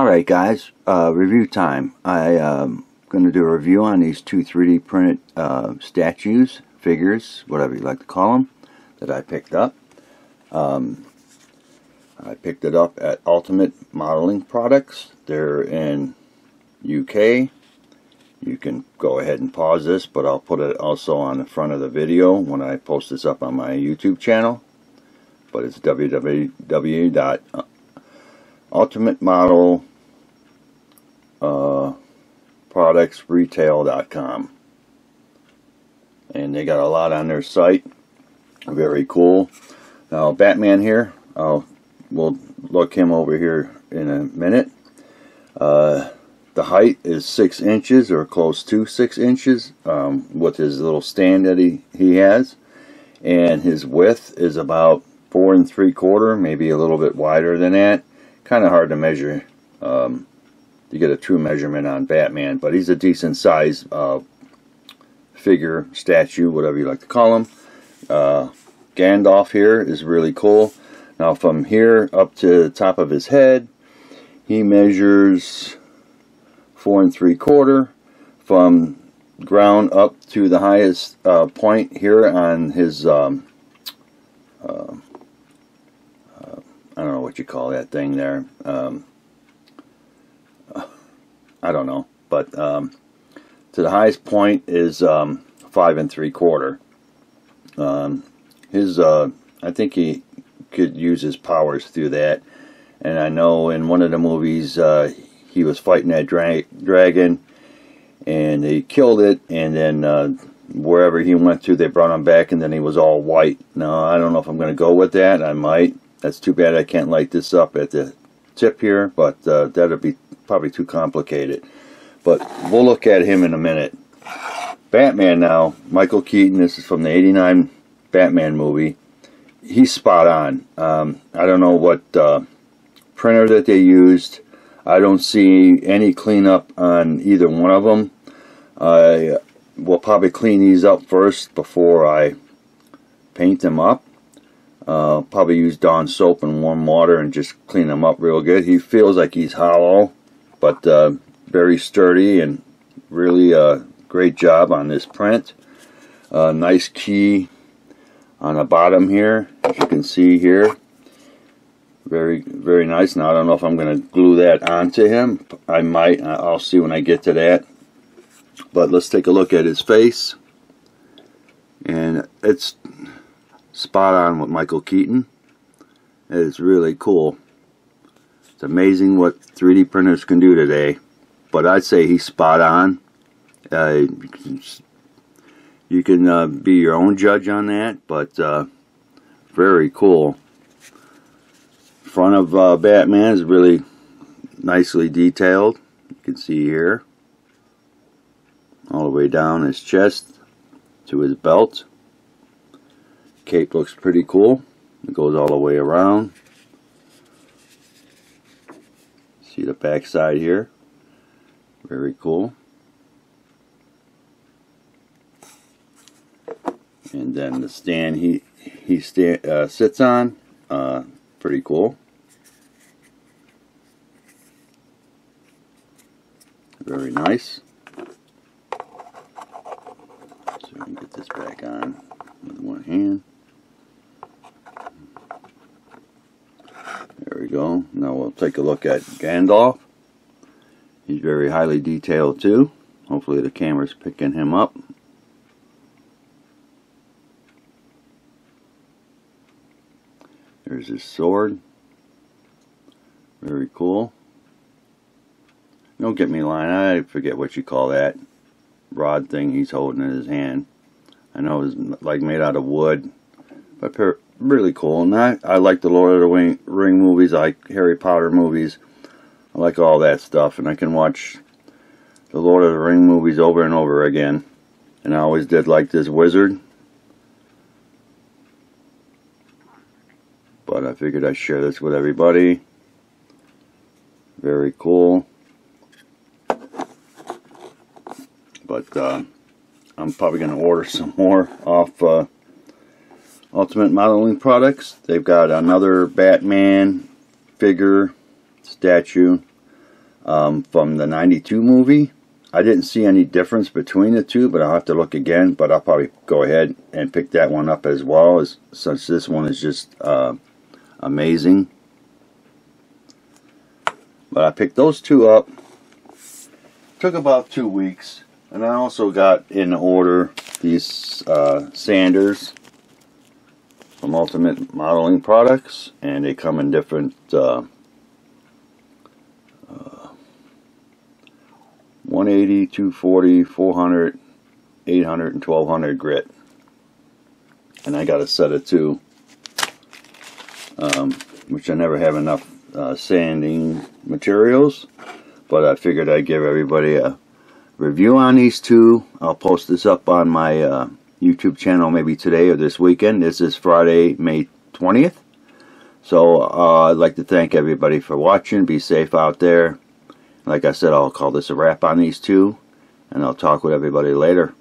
Alright guys, uh, review time. I am going to do a review on these two 3D printed uh, statues, figures, whatever you like to call them, that I picked up. Um, I picked it up at Ultimate Modeling Products. They're in UK. You can go ahead and pause this, but I'll put it also on the front of the video when I post this up on my YouTube channel. But it's www ultimate model uh, products retail.com and they got a lot on their site. Very cool. Now Batman here. I'll we'll look him over here in a minute. Uh, the height is six inches or close to six inches um, with his little stand that he, he has. And his width is about four and three quarter maybe a little bit wider than that. Kind of hard to measure um, to get a true measurement on Batman, but he's a decent size uh, figure, statue, whatever you like to call him. Uh, Gandalf here is really cool. Now from here up to the top of his head, he measures four and three quarter. From ground up to the highest uh, point here on his um, uh, I don't know what you call that thing there. Um, I don't know, but um, to the highest point is um, five and three quarter. Um, his, uh, I think he could use his powers through that, and I know in one of the movies uh, he was fighting that dra dragon, and he killed it, and then uh, wherever he went to, they brought him back, and then he was all white. Now I don't know if I'm going to go with that. I might. That's too bad I can't light this up at the tip here, but uh, that'll be probably too complicated. But we'll look at him in a minute. Batman now, Michael Keaton, this is from the 89 Batman movie. He's spot on. Um, I don't know what uh, printer that they used. I don't see any cleanup on either one of them. I will probably clean these up first before I paint them up. Uh, probably use Dawn soap and warm water and just clean them up real good. He feels like he's hollow, but uh, very sturdy and really a uh, great job on this print. Uh, nice key on the bottom here, as you can see here. Very, very nice. Now, I don't know if I'm going to glue that onto him. I might. I'll see when I get to that. But let's take a look at his face. And it's spot on with Michael Keaton. It is really cool. It's amazing what 3D printers can do today. But I'd say he's spot on. Uh, you can, uh, be your own judge on that, but uh, very cool. Front of uh, Batman is really nicely detailed. You can see here. All the way down his chest to his belt. Cape looks pretty cool. It goes all the way around. See the back side here. Very cool. And then the stand he he sta uh, sits on, uh, pretty cool. Very nice. So we can get this back on with one hand. There we go. Now we'll take a look at Gandalf. He's very highly detailed too. Hopefully the camera's picking him up. There's his sword. Very cool. Don't get me lying, I forget what you call that rod thing he's holding in his hand. I know it's like made out of wood, but really cool. And I, I like the Lord of the Ring, Ring movies, I like Harry Potter movies. I like all that stuff, and I can watch the Lord of the Ring movies over and over again. And I always did like this wizard. But I figured I'd share this with everybody. Very cool. But uh, I'm probably going to order some more off uh, Ultimate Modeling Products. They've got another Batman figure statue. um, from the 92 movie. I didn't see any difference between the two, but I'll have to look again. But I'll probably go ahead and pick that one up as well, as since this one is just uh, amazing. But I picked those two up. Took about two weeks. And I also got in order these uh, sanders from Ultimate Modeling Products. And they come in different uh, uh, 180, 240, 400, 800, and 1200 grit. And I got a set of two. Um, which I never have enough uh, sanding materials, but I figured I'd give everybody a review on these two. I'll post this up on my uh, YouTube channel maybe today or this weekend. This is Friday, May 20th. So uh, I'd like to thank everybody for watching. Be safe out there. Like I said, I'll call this a wrap on these two, and I'll talk with everybody later.